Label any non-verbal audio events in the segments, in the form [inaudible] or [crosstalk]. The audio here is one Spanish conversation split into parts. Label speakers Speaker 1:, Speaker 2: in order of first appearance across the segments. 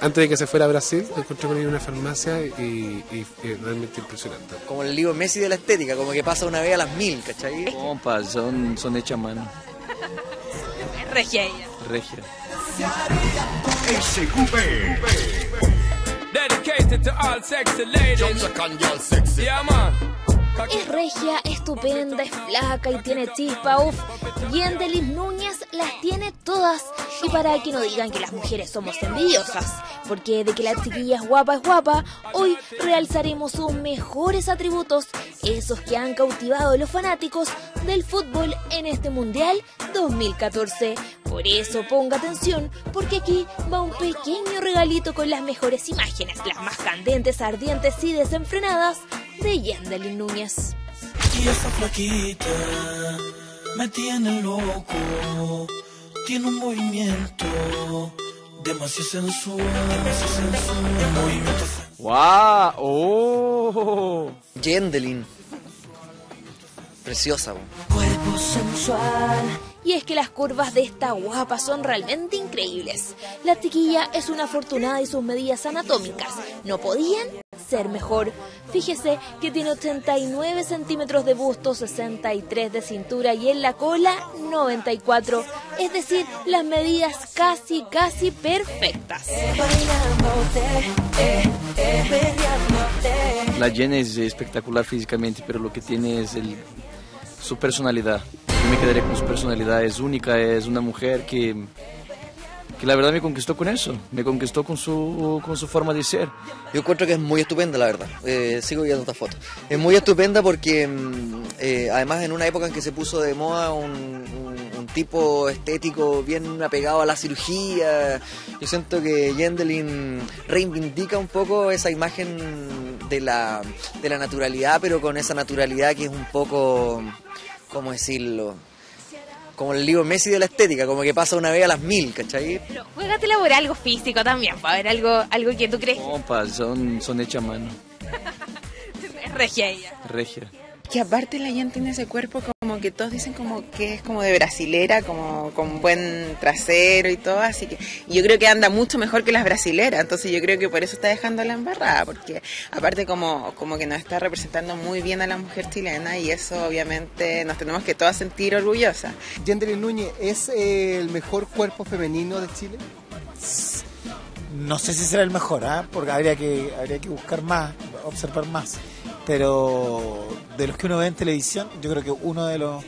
Speaker 1: Antes de que se fuera a Brasil, me encontré con ella en una farmacia y, y- y realmente impresionante.
Speaker 2: Como el libro Messi de la estética, como que pasa una vez a las mil, ¿cachai?
Speaker 3: Compas, son, son hechas a mano.
Speaker 4: Regia ella.
Speaker 3: Regia.
Speaker 5: Dedicated to all sexy ladies. Yeah, man.
Speaker 6: Es regia, estupenda, es flaca y tiene chispa, uff. Yendelis Núñez las tiene todas. Y para que no digan que las mujeres somos envidiosas, porque de que la chiquilla es guapa es guapa, hoy realzaremos sus mejores atributos, esos que han cautivado a los fanáticos del fútbol en este Mundial 2014. Por eso ponga atención, porque aquí va un pequeño regalito con las mejores imágenes, las más candentes, ardientes y desenfrenadas de Yendelin Núñez.
Speaker 7: Y esa flaquita me tiene loco. Tiene un movimiento demasiado sensual, demasiado sensual. Un movimiento
Speaker 3: ¡Guau! ¡Oh!
Speaker 2: Yendelin. Preciosa.
Speaker 6: Cuerpo sensual. Y es que las curvas de esta guapa son realmente increíbles. La chiquilla es una afortunada y sus medidas anatómicas no podían ser mejor. Fíjese que tiene 89 centímetros de busto, 63 de cintura y en la cola 94. Es decir, las medidas casi, casi perfectas.
Speaker 3: La Jen es espectacular físicamente, pero lo que tiene es el, su personalidad. Yo me quedaré con su personalidad, es única, es una mujer que, la verdad me conquistó con eso, me conquistó con su, con su forma de ser.
Speaker 2: Yo encuentro que es muy estupenda, la verdad. Eh, sigo viendo esta foto. Es muy estupenda porque, mm, eh, además, en una época en que se puso de moda un tipo estético bien apegado a la cirugía, yo siento que Yendelin reivindica un poco esa imagen de la, de la naturalidad, pero con esa naturalidad que es un poco, ¿cómo decirlo? Como el libro Messi de la estética, como que pasa una vez a las mil, ¿cachai?
Speaker 4: Pero juégatela por algo físico también, para ver algo, algo que tú crees
Speaker 3: Compas, son, son hechas a mano. [laughs]
Speaker 4: es regia ella.
Speaker 3: Regia.
Speaker 8: Que aparte la Jen tiene ese cuerpo como que todos dicen como que es como de brasilera, como con buen trasero y todo, así que y yo creo que anda mucho mejor que las brasileras, entonces yo creo que por eso está dejando la embarrada, porque aparte como, como que nos está representando muy bien a la mujer chilena y eso obviamente nos tenemos que todas sentir orgullosas.
Speaker 9: Yendelin Núñez es eh, el mejor cuerpo femenino de Chile.
Speaker 10: No sé si será el mejor, ¿ah? porque habría que, habría que buscar más, observar más. Pero de los que uno ve en televisión, yo creo que uno de los,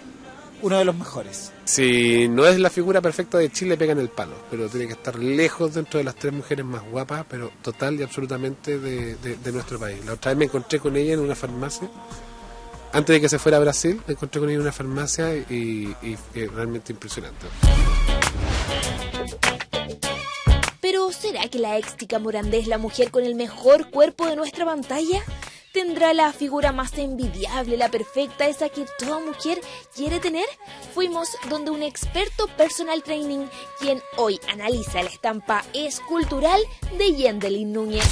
Speaker 10: uno de los mejores.
Speaker 1: Si no es la figura perfecta de Chile, pega en el palo, pero tiene que estar lejos dentro de las tres mujeres más guapas, pero total y absolutamente de, de- de nuestro país. La otra vez me encontré con ella en una farmacia. Antes de que se fuera a Brasil, me encontré con ella en una farmacia y, y- y realmente impresionante.
Speaker 6: Pero ¿será que la ex Tica Morandé es la mujer con el mejor cuerpo de nuestra pantalla? ¿Tendrá la figura más envidiable, la perfecta, esa que toda mujer quiere tener? Fuimos donde un experto personal training, quien hoy analiza la estampa escultural de Yendelin Núñez.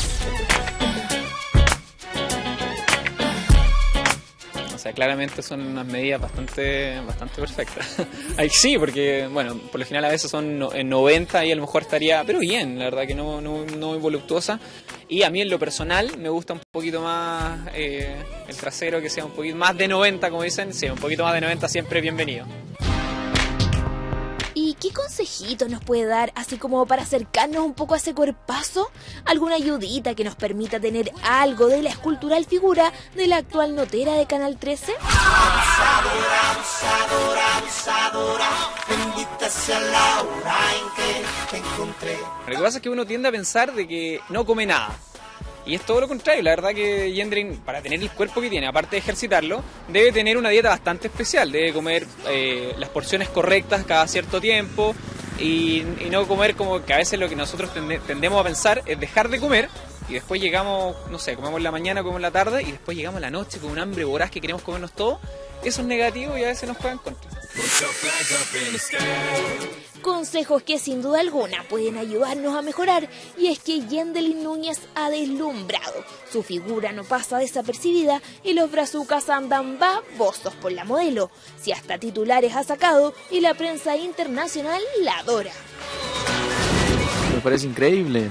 Speaker 11: Sea, claramente son unas medidas bastante, bastante perfectas. [laughs] Sí, porque, bueno, por lo general a veces son no- en 90 y a lo mejor estaría, pero bien, la verdad que no, no, no muy voluptuosa. Y a mí en lo personal me gusta un poquito más eh, el trasero, que sea un poquito más de 90, como dicen. Sí, un poquito más de 90 siempre bienvenido.
Speaker 6: ¿Y qué consejito nos puede dar, así como para acercarnos un poco a ese cuerpazo? ¿Alguna ayudita que nos permita tener algo de la escultural figura de la actual notera de Canal 13?
Speaker 11: Lo que pasa es que uno tiende a pensar de que no come nada. Y es todo lo contrario, la verdad que Yendrin, para tener el cuerpo que tiene, aparte de ejercitarlo, debe tener una dieta bastante especial, debe comer eh, las porciones correctas cada cierto tiempo y, y no comer como que a veces lo que nosotros tende- tendemos a pensar es dejar de comer y después llegamos, no sé, comemos en la mañana, comemos en la tarde y después llegamos a la noche con un hambre voraz que queremos comernos todo. Eso es negativo y a veces nos juega en contra.
Speaker 6: Consejos que sin duda alguna pueden ayudarnos a mejorar y es que Yendelin Núñez ha deslumbrado. Su figura no pasa desapercibida y los brazucas andan babosos por la modelo. Si hasta titulares ha sacado y la prensa internacional la adora.
Speaker 3: Me parece increíble.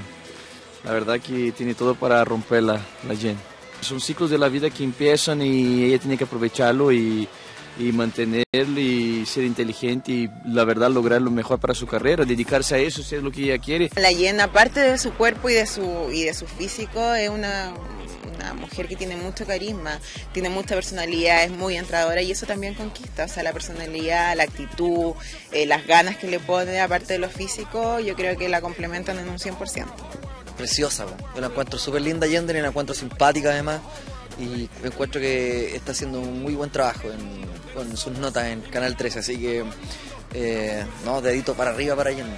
Speaker 3: La verdad que tiene todo para romper la, la Jen. Son ciclos de la vida que empiezan y ella tiene que aprovecharlo y, y mantenerlo y ser inteligente y la verdad lograr lo mejor para su carrera, dedicarse a eso si es lo que ella quiere.
Speaker 8: La Jen, aparte de su cuerpo y de su, y de su físico, es una, una mujer que tiene mucho carisma, tiene mucha personalidad, es muy entradora y eso también conquista. O sea, la personalidad, la actitud, eh, las ganas que le pone, aparte de lo físico, yo creo que la complementan en un 100%.
Speaker 2: Preciosa, yo la encuentro súper linda Yender y la encuentro simpática además. Y encuentro que está haciendo un muy buen trabajo en- con sus notas en Canal 13, así que, eh, no, dedito para arriba para Yender.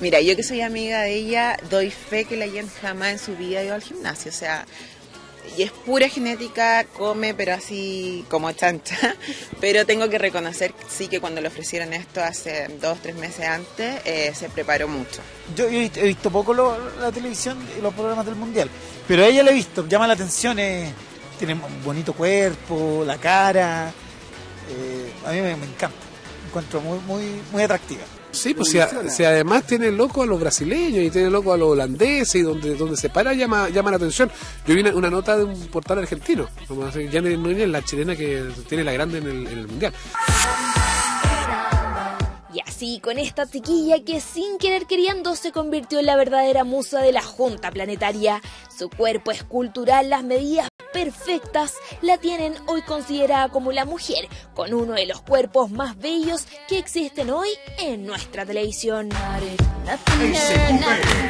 Speaker 8: Mira, yo que soy amiga de ella, doy fe que la Jen jamás en su vida ido al gimnasio. O sea, y es pura genética, come, pero así como chancha. [laughs] Pero tengo que reconocer, sí, que cuando le ofrecieron esto hace dos, tres meses antes, eh, se preparó mucho.
Speaker 10: Yo he visto, poco la televisión y los programas del mundial, pero a ella la he visto, llama la atención, eh, tiene un bonito cuerpo, la cara, eh, a mí me, me encanta, me encuentro muy, muy, muy atractiva.
Speaker 1: Sí, pues si, a- si además tiene loco a los brasileños y tiene loco a los holandeses y donde, donde se para llama, llama la atención. Yo vi una, una nota de un portal argentino, como así, Janet Núñez, la chilena que tiene la grande en el, en el mundial.
Speaker 6: Y así, con esta chiquilla que sin querer queriendo se convirtió en la verdadera musa de la Junta Planetaria. Su cuerpo escultural, las medidas perfectas, la tienen hoy considerada como la mujer, con uno de los cuerpos más bellos que existen hoy en nuestra televisión.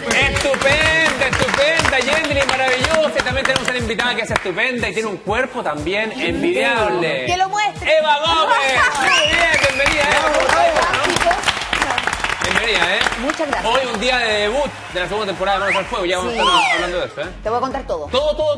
Speaker 11: Estupenda, estupenda, Yendri, maravillosa. Y también tenemos a la invitada que es estupenda y tiene un cuerpo también envidiable.
Speaker 12: Que lo muestre.
Speaker 11: ¡Eva Gómez! [laughs] Muy bien, bienvenida, Eva. Bienvenida, ¿eh?
Speaker 12: Muchas gracias.
Speaker 11: Hoy un día de debut de la segunda temporada de Manos al Fuego. Ya vamos
Speaker 12: Sí.
Speaker 11: a estar hablando de eso, ¿eh?
Speaker 12: Te voy a contar todo.
Speaker 11: Todo, todo,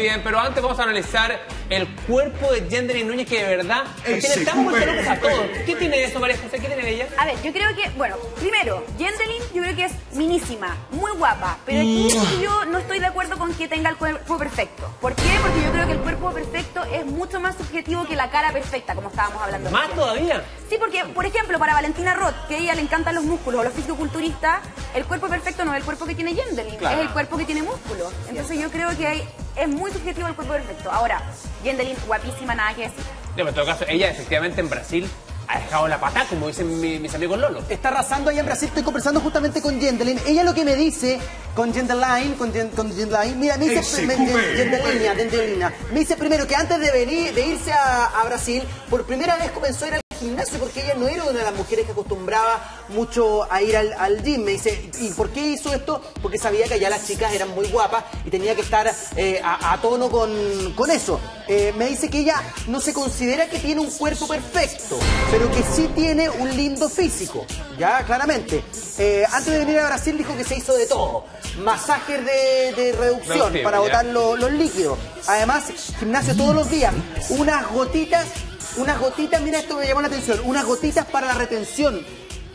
Speaker 11: bien, pero antes vamos a analizar el cuerpo de Yendri Núñez que de verdad nos tiene tan vuelto locos a todos. ¿Qué tiene eso, María José? ¿Qué tiene ella?
Speaker 12: A ver, yo creo que, bueno, primero, Yendelin yo creo que es minísima, muy guapa, pero aquí
Speaker 11: Mm.
Speaker 12: yo no estoy de acuerdo con que tenga el cuerpo perfecto. ¿Por qué? Porque yo creo que el cuerpo perfecto es mucho más subjetivo que la cara perfecta, como estábamos hablando.
Speaker 11: ¿Más todavía?
Speaker 12: Sí, porque, por ejemplo, para Valentina Roth, que a ella le encantan los músculos o los fisiculturistas, el cuerpo perfecto no es el cuerpo que tiene Yendelin,
Speaker 11: Claro.
Speaker 12: es el cuerpo que tiene músculo. Entonces yo creo que hay- es muy subjetivo el cuerpo perfecto. Ahora, Yendelin, guapísima, nada que decir.
Speaker 11: No, pero en todo caso, ella efectivamente en Brasil ha dejado la pata, como dicen mi- mis amigos Lolo.
Speaker 13: Está arrasando allá en Brasil. Estoy conversando justamente con Jendelin. Ella lo que me dice con Jendelin, con, Jendelin, mira, me dice, me, Jendelina. me dice primero que antes de venir, de irse a, a Brasil, por primera vez comenzó a ir al gimnasio porque ella no era una de las mujeres que acostumbraba mucho a ir al, al gym. Me dice, ¿y por qué hizo esto? Porque sabía que allá las chicas eran muy guapas y tenía que estar eh, a, a tono con, con eso. Eh, me dice que ella no se considera que tiene un cuerpo perfecto, pero que sí tiene un lindo físico, ya claramente. Eh, antes de venir a Brasil dijo que se hizo de todo. Masajes de, de reducción para botar lo- los líquidos. Además, gimnasio todos los días. Unas gotitas, unas gotitas, mira esto me llamó la atención, unas gotitas para la retención.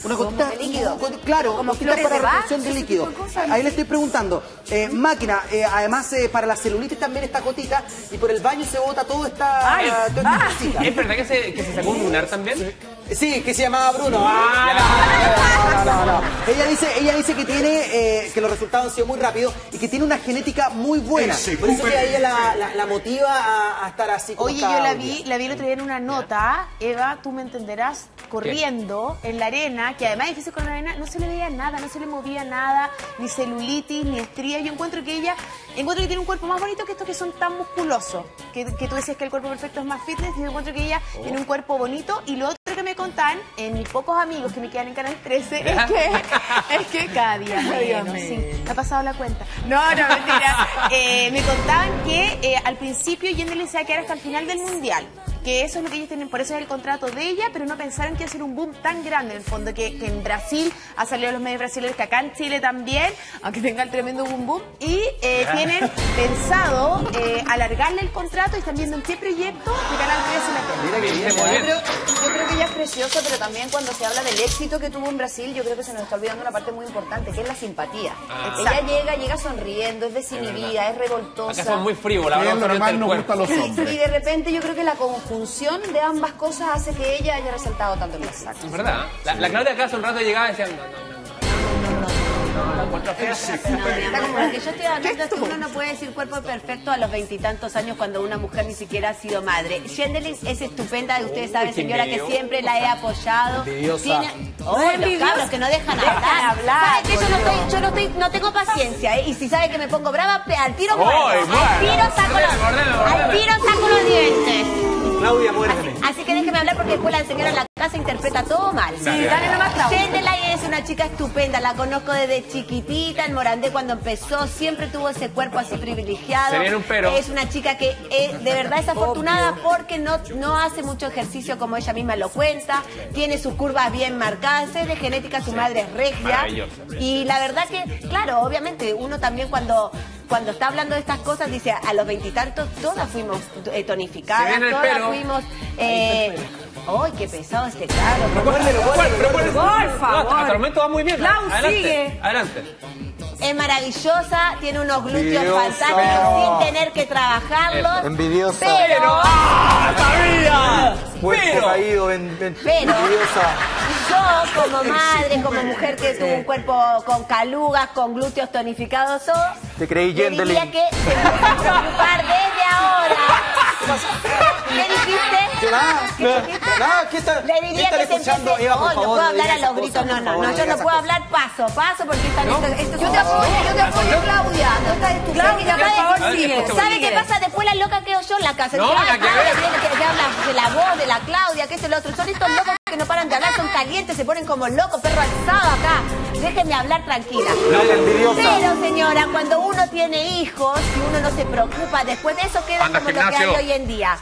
Speaker 13: Unas gotitas,
Speaker 12: de líquido.
Speaker 13: go- claro,
Speaker 12: Como
Speaker 13: gotitas para
Speaker 12: de
Speaker 13: la retención de líquido. Ahí le estoy preguntando. Eh, máquina, eh, además eh, para la celulitis también esta gotita y por el baño se bota todo esta,
Speaker 11: Ay,
Speaker 13: toda esta
Speaker 11: ah. ¿Es verdad que se, que se sacó un lunar también?
Speaker 13: Sí, que se llamaba Bruno.
Speaker 11: Ah,
Speaker 13: no, no, no, no. Ella dice, ella dice que tiene, eh, que los resultados han sido muy rápidos y que tiene una genética muy buena. Por eso que a ella la, la- la motiva a, a estar así como
Speaker 14: Oye, yo la vi,
Speaker 13: día.
Speaker 14: la vi el otro día en una nota, Eva, tú me entenderás, corriendo en la arena, que además es difícil con la arena, no se le veía nada, no se le movía nada, ni celulitis, ni estría. Yo encuentro que ella, encuentro que tiene un cuerpo más bonito que estos que son tan musculosos, que, que tú decías que el cuerpo perfecto es más fitness, y yo encuentro que ella
Speaker 15: Oh.
Speaker 14: tiene un cuerpo bonito. Y lo otro que me contan, en mis pocos amigos que me quedan en Canal 13, es que, es que cada día menos, sí, me ha pasado la cuenta. No, no, mentira. [laughs] Eh, me contaban que eh, al principio Yendelin se va a quedar hasta el final del mundial. Que eso es lo que ellos tienen, por eso es el contrato de ella, pero no pensaron que iba a ser un boom tan grande en el fondo, que, que en Brasil ha salido los medios brasileños, que acá en Chile también, aunque tenga el tremendo boom boom, y eh, tienen pensado eh, alargarle el contrato y están viendo en qué proyecto de Canal 13 la.
Speaker 13: Pero,
Speaker 12: Yo creo que ella es preciosa, pero también cuando se habla del éxito que tuvo en Brasil, yo creo que se nos está olvidando una parte muy importante, que es la simpatía.
Speaker 15: Ah.
Speaker 12: Ella llega, llega sonriendo, es desinhibida, es revoltosa.
Speaker 15: Acá son muy frívolas,
Speaker 16: Sí, es
Speaker 15: hablan
Speaker 16: normal, nos gustan los hombres.
Speaker 12: Y de repente yo creo que la conjunción de ambas cosas hace que ella haya resaltado tanto en el saco.
Speaker 15: Es verdad. La, la Claudia acá hace un rato llegaba y decía, no, no, no,
Speaker 17: uno no puede decir cuerpo perfecto a los veintitantos años cuando una mujer ni siquiera ha sido madre. Shendelin es estupenda, usted sabe,
Speaker 15: qué
Speaker 17: señora, que siempre la he apoyado. Tiene... Oh, los que no dejan hablar.
Speaker 12: hablar,
Speaker 17: ¿Sabe que yo no estoy, no tengo paciencia, ¿eh? Y si sabe que me pongo brava, al tiro. Al tiro saco los, al tiro saco los dientes.
Speaker 13: Claudia, muérdeme.
Speaker 17: Así que déjeme hablar porque después la señora en la casa interpreta todo mal.
Speaker 15: Sí, dale nomás, Claudia.
Speaker 17: Shendelay es una chica estupenda, la conozco desde chiquitita en Morandé cuando empezó, siempre tuvo ese cuerpo así privilegiado.
Speaker 15: Se viene un pero.
Speaker 17: Es una chica que eh, de verdad es afortunada porque no, no hace mucho ejercicio como ella misma lo cuenta, tiene sus curvas bien marcadas, es de genética, su madre es regia. Y la verdad que, claro, obviamente uno también cuando... Cuando está hablando de estas cosas, dice, a los veintitantos todas fuimos eh, tonificadas, todas
Speaker 15: pelo.
Speaker 17: fuimos... Eh, ¡Ay, qué pesado este
Speaker 15: recuérdelo.
Speaker 17: Por favor.
Speaker 15: Hasta el momento va muy bien. Adelante,
Speaker 17: sigue.
Speaker 15: Adelante.
Speaker 17: Es maravillosa, tiene unos glúteos
Speaker 15: Envidiosa.
Speaker 17: fantásticos sin tener que trabajarlos.
Speaker 13: Envidiosa.
Speaker 17: Pero,
Speaker 15: ¡Sabía!
Speaker 13: Cuerpo caído, en, en-
Speaker 17: Pero-
Speaker 13: envidiosa.
Speaker 17: Yo como [laughs] madre, como mujer que tuvo un cuerpo con calugas, con glúteos tonificados, todo,
Speaker 13: Te creí
Speaker 17: diría que se preocupar desde ahora. ¿Qué dijiste?
Speaker 13: ¿Qué
Speaker 17: dijiste?
Speaker 13: ¿qué está-
Speaker 17: Le diría que se empiece...
Speaker 13: Eva, por
Speaker 17: no
Speaker 13: favor,
Speaker 17: puedo
Speaker 13: no
Speaker 17: hablar a los gritos, no, no,
Speaker 13: favor,
Speaker 17: no,
Speaker 13: no
Speaker 17: yo no puedo hablar paso, paso, porque están estos, estos
Speaker 12: Yo te apoyo, yo te apoyo, Claudia. No estás estupenda.
Speaker 17: Claudia,
Speaker 12: por favor,
Speaker 17: ¿sabe,
Speaker 12: sigue.
Speaker 17: ¿sabe qué pasa? Después la loca quedo yo en la casa.
Speaker 15: No, nada
Speaker 17: "Ay,
Speaker 15: que
Speaker 17: que, que habla de la voz, de la Claudia, que es el otro. Son estos locos que no paran de hablar, son calientes, se ponen como locos, perro alzado acá. Déjenme hablar tranquila. Pero, señora, cuando uno tiene hijos y uno no se preocupa, después de eso queda
Speaker 15: Anda,
Speaker 17: como lo que hay hoy en día.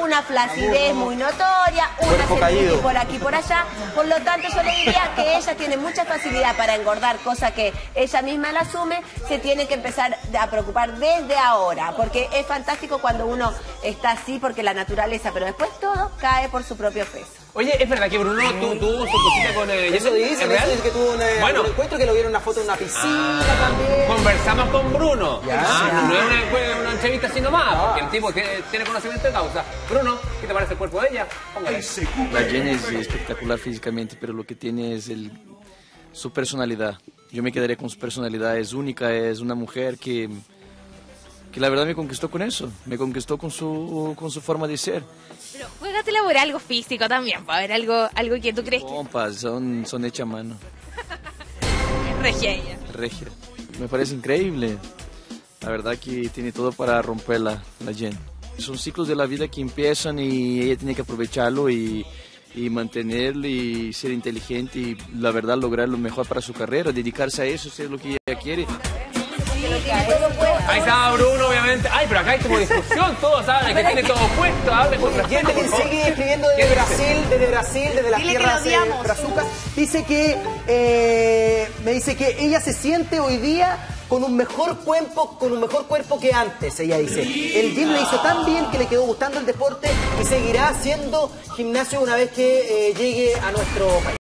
Speaker 17: Una flacidez muy notoria, una celulitis por aquí y por allá. Por lo tanto, yo le diría que ella tiene mucha facilidad para engordar, cosa que ella misma la asume, se tiene que empezar a preocupar desde ahora, porque es fantástico cuando uno está así, porque la naturaleza, pero después todo cae por su propio peso.
Speaker 15: Oye, es verdad que Bruno tu- tuvo su cosita con eh,
Speaker 13: Eso dicen,
Speaker 15: ¿Es
Speaker 13: eso
Speaker 15: real?
Speaker 13: dicen que tuvo un, eh,
Speaker 15: Bueno.
Speaker 13: un encuentro que lo vieron una foto en una piscina
Speaker 15: Ah,
Speaker 13: también.
Speaker 15: Conversamos con Bruno.
Speaker 13: Ya.
Speaker 15: Ah, no es una, una entrevista así nomás, porque el tipo tiene, tiene conocimiento de causa. Bruno, ¿qué te parece el cuerpo de ella? Póngale.
Speaker 3: La Jen es espectacular físicamente, pero lo que tiene es el, su personalidad. Yo me quedaría con su personalidad, es única, es una mujer que, que la verdad me conquistó con eso, me conquistó con su, con su forma de ser.
Speaker 4: Pero juégatela por algo físico también, para ver algo, algo que tú crees que
Speaker 3: son, son hechas a mano, [laughs]
Speaker 4: regia ella.
Speaker 3: regia. Me parece increíble. La verdad que tiene todo para romperla, la Jen. Son ciclos de la vida que empiezan y ella tiene que aprovecharlo y, y mantenerlo y ser inteligente y la verdad lograr lo mejor para su carrera, dedicarse a eso, ser lo que ella quiere.
Speaker 15: Ahí estaba Bruno, obviamente. Ay, pero acá hay como discusión, todos saben que tiene todo puesto. Hable con por
Speaker 13: Yendelin
Speaker 15: favor.
Speaker 13: sigue escribiendo
Speaker 15: ¿Qué
Speaker 13: desde? Brasil, desde Brasil, desde las
Speaker 14: que
Speaker 13: tierras eh, brazucas. Dice que eh, me dice que ella se siente hoy día con un mejor cuerpo, con un mejor cuerpo que antes. Ella dice, el gym le hizo tan bien que le quedó gustando el deporte y seguirá haciendo gimnasio una vez que eh, llegue a nuestro país.